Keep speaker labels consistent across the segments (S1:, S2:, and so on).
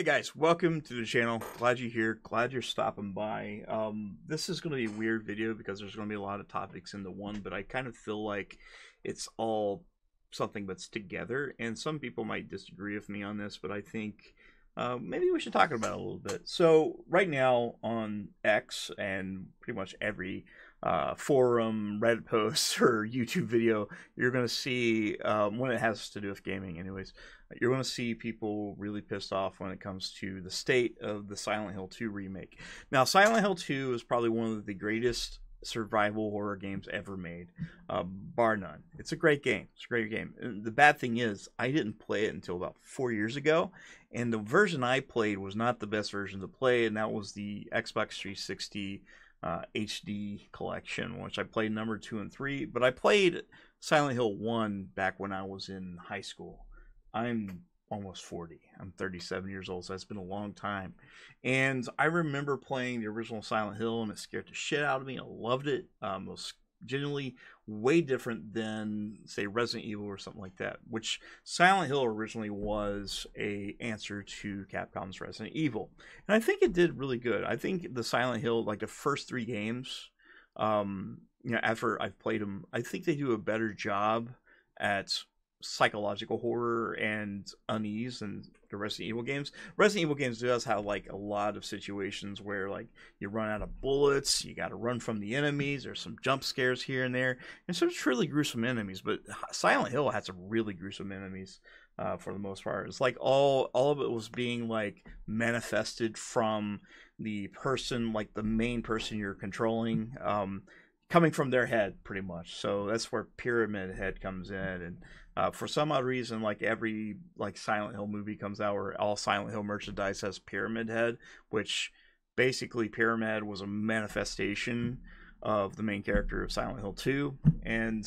S1: Hey guys, welcome to the channel. Glad you're here. Glad you're stopping by. Um, this is going to be a weird video because there's going to be a lot of topics into one, but I kind of feel like it's all something that's together. And some people might disagree with me on this, but I think uh, maybe we should talk about it a little bit. So right now on X and pretty much every uh, forum, Reddit post, or YouTube video, you're going to see um, when it has to do with gaming, anyways. You're going to see people really pissed off when it comes to the state of the Silent Hill 2 remake. Now, Silent Hill 2 is probably one of the greatest survival horror games ever made, uh, bar none. It's a great game. It's a great game. And the bad thing is, I didn't play it until about four years ago, and the version I played was not the best version to play, and that was the Xbox 360 uh, HD collection, which I played number two and three. But I played Silent Hill 1 back when I was in high school. I'm almost 40. I'm 37 years old, so it's been a long time. And I remember playing the original Silent Hill, and it scared the shit out of me. I loved it. Um, it was genuinely way different than, say, Resident Evil or something like that, which Silent Hill originally was a answer to Capcom's Resident Evil. And I think it did really good. I think the Silent Hill, like the first three games, um, you know, after I've played them, I think they do a better job at psychological horror and unease and the Resident Evil games. Resident Evil games does have like a lot of situations where like you run out of bullets, you got to run from the enemies. There's some jump scares here and there, and some truly gruesome enemies. But Silent Hill had some really gruesome enemies uh, for the most part. It's like all all of it was being like manifested from the person, like the main person you're controlling. Um, coming from their head pretty much so that's where pyramid head comes in and uh, for some odd reason, like every like Silent Hill movie comes out, where all Silent Hill merchandise has Pyramid Head, which basically Pyramid was a manifestation of the main character of Silent Hill 2, and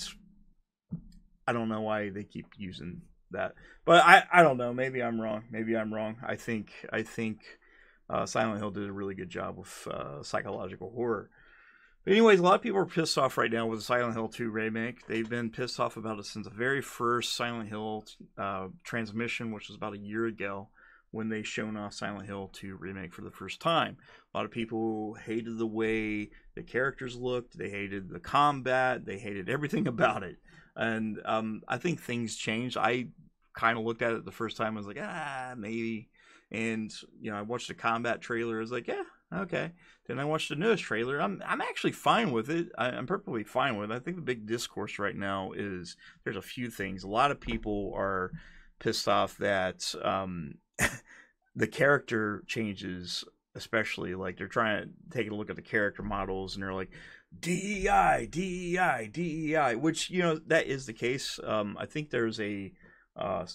S1: I don't know why they keep using that, but I I don't know. Maybe I'm wrong. Maybe I'm wrong. I think I think uh, Silent Hill did a really good job with uh, psychological horror. But anyways, a lot of people are pissed off right now with the Silent Hill 2 remake. They've been pissed off about it since the very first Silent Hill uh, transmission, which was about a year ago when they shown off Silent Hill 2 remake for the first time. A lot of people hated the way the characters looked. They hated the combat. They hated everything about it. And um, I think things changed. I kind of looked at it the first time. I was like, ah, maybe. And you know, I watched the combat trailer. I was like, yeah, okay. Then I watched the newest trailer. I'm I'm actually fine with it. I, am perfectly fine with it. I think the big discourse right now is there's a few things. A lot of people are pissed off that um, the character changes, especially like they're trying to take a look at the character models and they're like DEI, DEI, DEI, which you know that is the case. Um, I think there's a uh,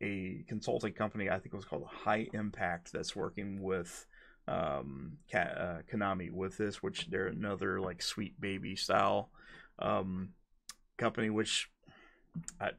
S1: a consulting company. I think it was called High Impact that's working with um, uh, Konami with this, which they're another like Sweet Baby style um, company. Which I,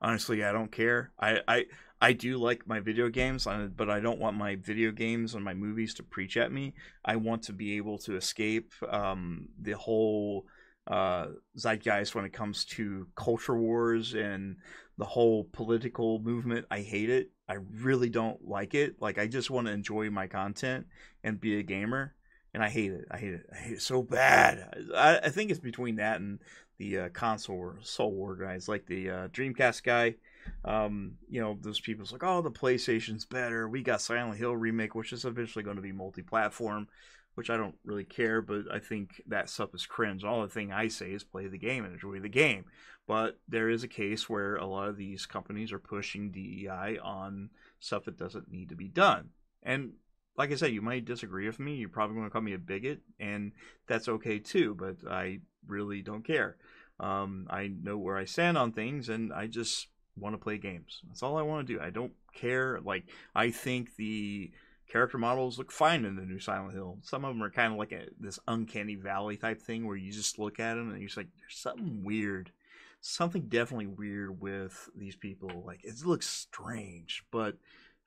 S1: honestly I don't care. I, I I do like my video games, uh, but I don't want my video games and my movies to preach at me. I want to be able to escape um, the whole uh, zeitgeist when it comes to culture wars and the whole political movement. I hate it. I really don't like it. Like I just want to enjoy my content and be a gamer, and I hate it. I hate it. I hate it so bad. I, I think it's between that and the uh, console Soul War guys, like the uh, Dreamcast guy. Um, you know, those people's like, oh, the PlayStation's better. We got Silent Hill remake, which is eventually going to be multi-platform which I don't really care, but I think that stuff is cringe. All the thing I say is play the game and enjoy the game. But there is a case where a lot of these companies are pushing DEI on stuff that doesn't need to be done. And like I said, you might disagree with me. You're probably going to call me a bigot, and that's okay too. But I really don't care. Um, I know where I stand on things, and I just want to play games. That's all I want to do. I don't care. Like I think the character models look fine in the new Silent Hill. Some of them are kind of like a, this uncanny valley type thing where you just look at them and you're just like, there's something weird. Something definitely weird with these people. Like, it looks strange, but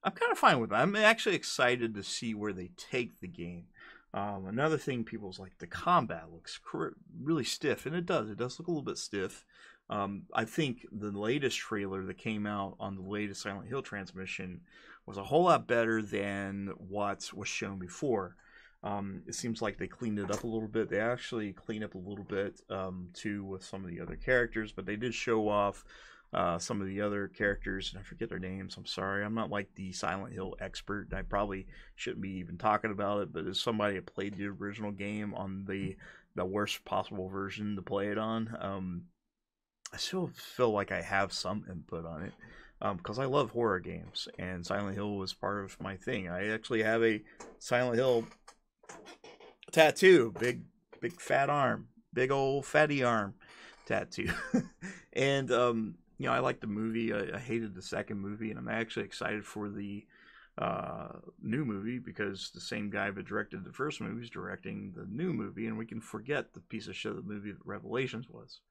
S1: I'm kind of fine with it. I'm actually excited to see where they take the game. Um, another thing, people's like the combat looks really stiff, and it does. It does look a little bit stiff. Um, I think the latest trailer that came out on the latest Silent Hill transmission was a whole lot better than what was shown before. Um, it seems like they cleaned it up a little bit. They actually cleaned up a little bit um, too with some of the other characters, but they did show off uh, some of the other characters, and I forget their names. I'm sorry. I'm not like the Silent Hill expert. I probably shouldn't be even talking about it, but as somebody that played the original game on the the worst possible version to play it on, um, I still feel like I have some input on it because um, I love horror games, and Silent Hill was part of my thing. I actually have a Silent Hill tattoo, big, big fat arm, big old fatty arm tattoo, and um, you know I like the movie. I, I, hated the second movie, and I'm actually excited for the uh, new movie because the same guy that directed the first movie is directing the new movie, and we can forget the piece of shit the movie Revelations was.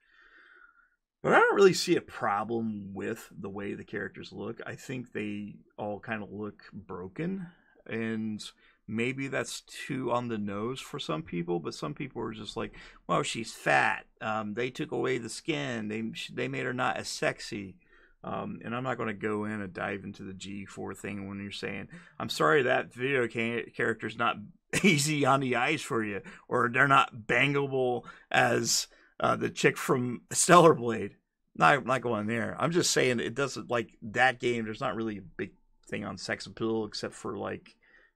S1: But I don't really see a problem with the way the characters look. I think they all kind of look broken, and maybe that's too on the nose for some people. But some people are just like, "Well, she's fat. Um, they took away the skin. They they made her not as sexy." Um, and I'm not going to go in and dive into the G4 thing when you're saying, "I'm sorry that video ca- character's not easy on the eyes for you, or they're not bangable as." Uh, the chick from Stellar Blade. Not not going there. I'm just saying it doesn't like that game. There's not really a big thing on sex appeal except for like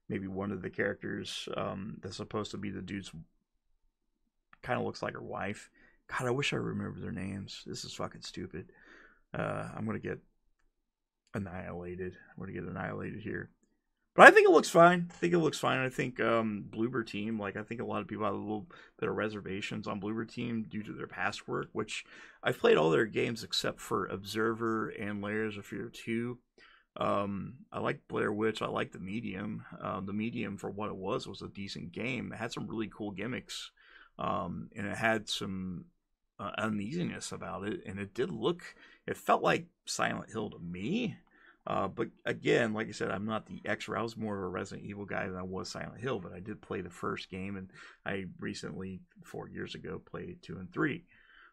S1: maybe one of the characters um, that's supposed to be the dude's kind of looks like her wife. God, I wish I remember their names. This is fucking stupid. Uh, I'm gonna get annihilated. I'm gonna get annihilated here. But I think it looks fine. I think it looks fine. I think um, Bloober Team, like I think a lot of people have a little bit of reservations on Bloober Team due to their past work, which I've played all their games except for Observer and Layers of Fear 2. Um, I like Blair Witch. I like the Medium. Uh, the Medium, for what it was, was a decent game. It had some really cool gimmicks, um, and it had some uh, uneasiness about it. And it did look, it felt like Silent Hill to me. Uh, but again, like I said, I'm not the expert. I was more of a Resident Evil guy than I was Silent Hill, but I did play the first game, and I recently, four years ago, played two and three.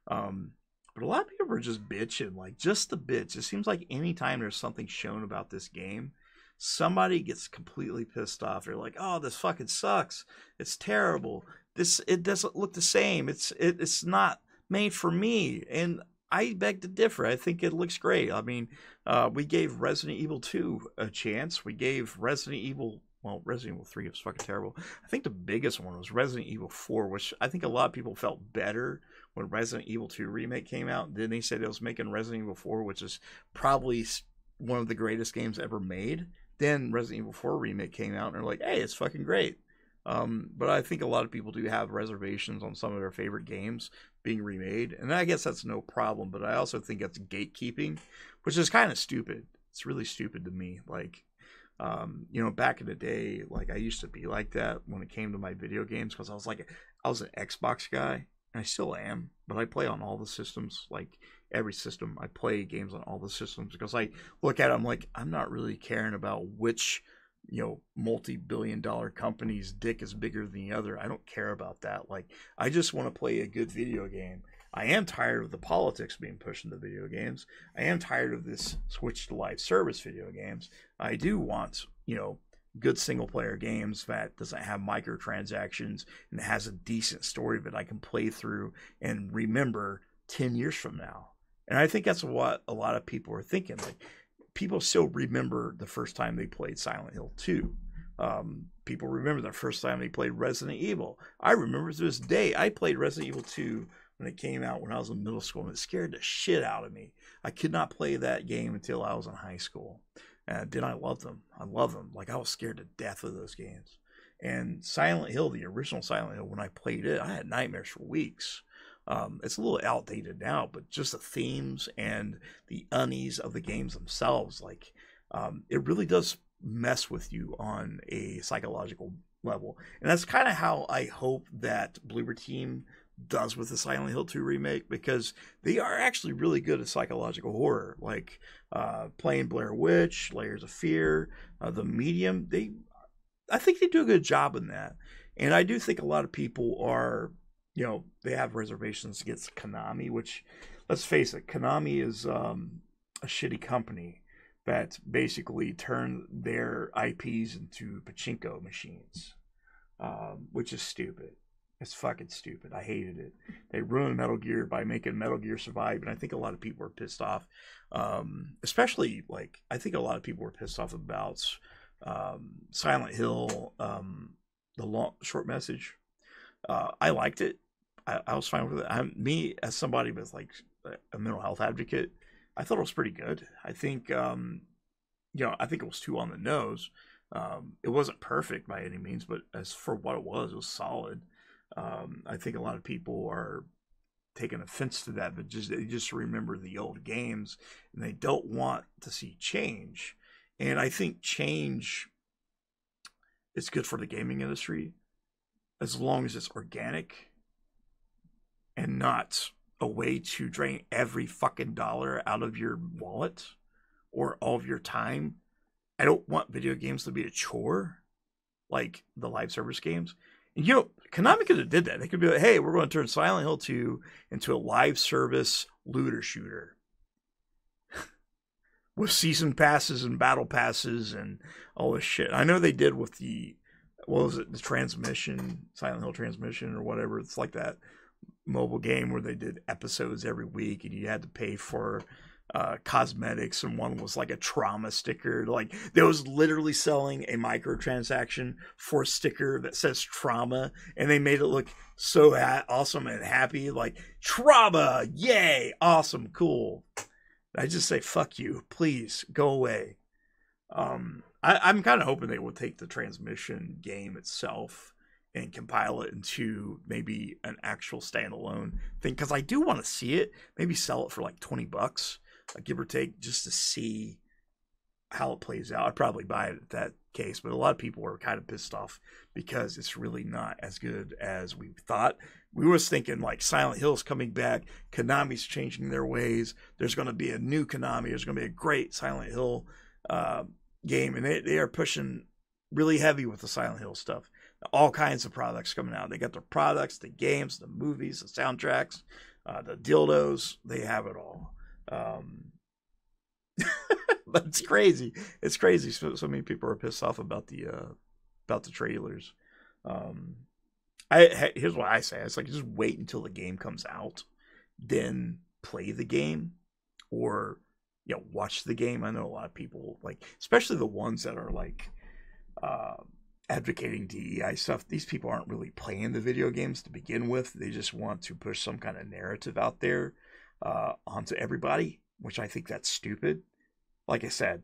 S1: Um, but a lot of people are just bitching, like just the bitch. It seems like anytime there's something shown about this game, somebody gets completely pissed off. They're like, "Oh, this fucking sucks. It's terrible. This it doesn't look the same. It's it, it's not made for me." And I beg to differ. I think it looks great. I mean, uh, we gave Resident Evil 2 a chance. We gave Resident Evil, well, Resident Evil 3 was fucking terrible. I think the biggest one was Resident Evil 4, which I think a lot of people felt better when Resident Evil 2 Remake came out. Then they said it was making Resident Evil 4, which is probably one of the greatest games ever made. Then Resident Evil 4 Remake came out, and they're like, hey, it's fucking great. Um, but I think a lot of people do have reservations on some of their favorite games being remade, and I guess that's no problem. But I also think that's gatekeeping, which is kind of stupid. It's really stupid to me. Like, um, you know, back in the day, like I used to be like that when it came to my video games because I was like, I was an Xbox guy, and I still am, but I play on all the systems, like every system. I play games on all the systems because I look at them like I'm not really caring about which you know multi-billion dollar companies dick is bigger than the other. I don't care about that. Like i just want to play a good video game. I am tired of the politics being pushed into video games. I am tired of this switch to live service video games. I do want you know good single player games that doesn't have microtransactions and has a decent story that i can play through and remember 10 years from now. And i think that's what a lot of people are thinking. Like people still remember the first time they played Silent Hill 2. Um, people remember the first time they played Resident Evil. I remember to this day, I played Resident Evil 2 when it came out when I was in middle school, and it scared the shit out of me. I could not play that game until I was in high school. And then I loved them. I love them. Like I was scared to death of those games. And Silent Hill, the original Silent Hill, when I played it, I had nightmares for weeks. Um, it's a little outdated now, but just the themes and the unease of the games themselves, like um, it really does mess with you on a psychological level. And that's kind of how I hope that Bloober Team does with the Silent Hill 2 remake because they are actually really good at psychological horror, like uh, playing Blair Witch, Layers of Fear, uh, The Medium. They, I think they do a good job in that, and I do think a lot of people are you know, they have reservations against Konami, which let's face it, Konami is um, a shitty company that basically turned their IPs into pachinko machines, um, which is stupid. It's fucking stupid. I hated it. They ruined Metal Gear by making Metal Gear survive, and I think a lot of people were pissed off. Um, especially like I think a lot of people were pissed off about um, Silent Hill, um, the long short message. Uh, I liked it. I, I was fine with it. I'm me as somebody with like a mental health advocate. I thought it was pretty good. I think, um, you know, I think it was too on the nose. Um, it wasn't perfect by any means, but as for what it was, it was solid. Um, I think a lot of people are taking offense to that, but just they just remember the old games and they don't want to see change. And I think change is good for the gaming industry as long as it's organic and not a way to drain every fucking dollar out of your wallet or all of your time. I don't want video games to be a chore like the live service games. And you know, Konami could have did that. They could be like, hey, we're going to turn Silent Hill 2 into a live service looter shooter. with season passes and battle passes and all this shit. I know they did with the what was it, the transmission, Silent Hill transmission or whatever. It's like that mobile game where they did episodes every week and you had to pay for uh, cosmetics and one was like a trauma sticker. Like they was literally selling a microtransaction for a sticker that says trauma and they made it look so ha- awesome and happy. Like trauma! Yay! Awesome! Cool. I just say fuck you. Please go away. Um I, i'm kind of hoping they will take the transmission game itself and compile it into maybe an actual standalone thing because I do want to see it. Maybe sell it for like twenty bucks, uh, give or take, just to see how it plays out. I'd probably buy it at that case, but a lot of people were kind of pissed off because it's really not as good as we thought. We was thinking like Silent Hill's coming back, Konami's changing their ways. There's going to be a new Konami. There's going to be a great Silent Hill uh, game, and they they are pushing really heavy with the Silent Hill stuff all kinds of products coming out. They got the products, the games, the movies, the soundtracks, uh, the dildos. They have it all. Um, but it's crazy. It's crazy. So, so, many people are pissed off about the uh, about the trailers. Um, I here's what I say. It's like just wait until the game comes out, then play the game, or you know watch the game. I know a lot of people like, especially the ones that are like. Uh, advocating DEI stuff, these people aren't really playing the video games to begin with. They just want to push some kind of narrative out there uh, onto everybody, which I think that's stupid. Like I said,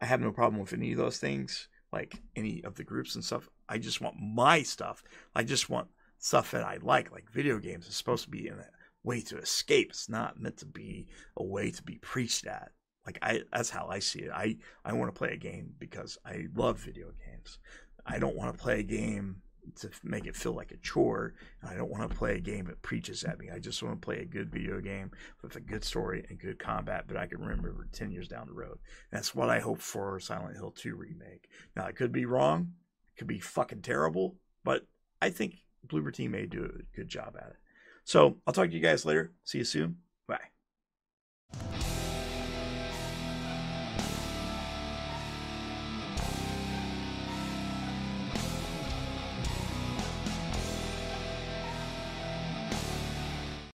S1: I have no problem with any of those things, like any of the groups and stuff. I just want my stuff. I just want stuff that I like, like video games. It's supposed to be a way to escape. It's not meant to be a way to be preached at. Like I, that's how I see it. I, I want to play a game because I love video games. I don't want to play a game to make it feel like a chore. I don't want to play a game that preaches at me. I just want to play a good video game with a good story and good combat that I can remember 10 years down the road. That's what I hope for Silent Hill 2 remake. Now, I could be wrong. It could be fucking terrible, but I think Bloober Team may do a good job at it. So I'll talk to you guys later. See you soon.